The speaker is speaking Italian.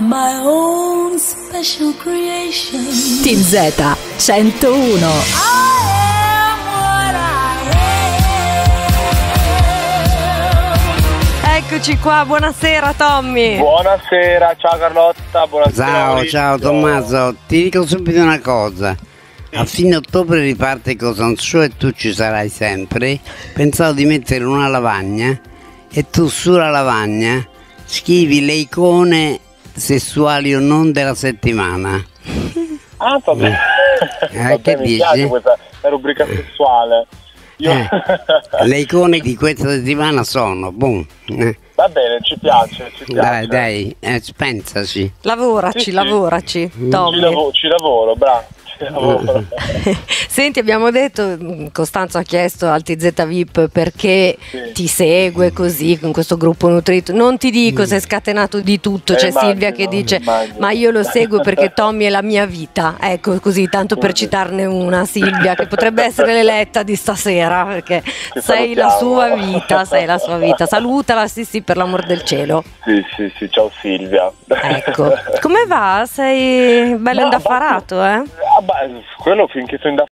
my own special creation. Team Z 101. Eccoci qua, buonasera Tommy. Buonasera, ciao Carlotta, buonasera. Ciao, Maurizio. ciao Tommaso, ti dico subito una cosa. A fine ottobre riparte Cosa on Show e tu ci sarai sempre. Pensavo di mettere una lavagna e tu sulla lavagna scrivi le icone sessuali o non della settimana. Ah, va bene. Eh, Va che bene, mi dici? piace questa rubrica sessuale. Io... Eh, le icone di questa settimana sono, boom. eh, Va bene, ci piace, ci piace. dai, dai, eh, pensaci. Lavoraci, Sì, sì. lavoraci, Ci, Tommy. lavo- ci lavoro, bravo. Lavoro. Senti, abbiamo detto, mh, Costanzo ha chiesto al TZ VIP perché Sì. ti segue così con questo gruppo nutrito. Non ti dico se è scatenato di tutto. Eh, C'è immagino, Silvia che dice: immagino. Ma io lo seguo perché Tommy è la mia vita. Ecco, così, tanto per citarne una, Silvia, che potrebbe essere l'eletta di stasera perché Ti sei la salutiamo. sua vita, sei la sua vita. Salutala, sì, sì, per l'amor del cielo. Sì, sì, sì, ciao Silvia. Ecco, come va? Sei bello No, indaffarato, eh? Ah, beh, quello finché sono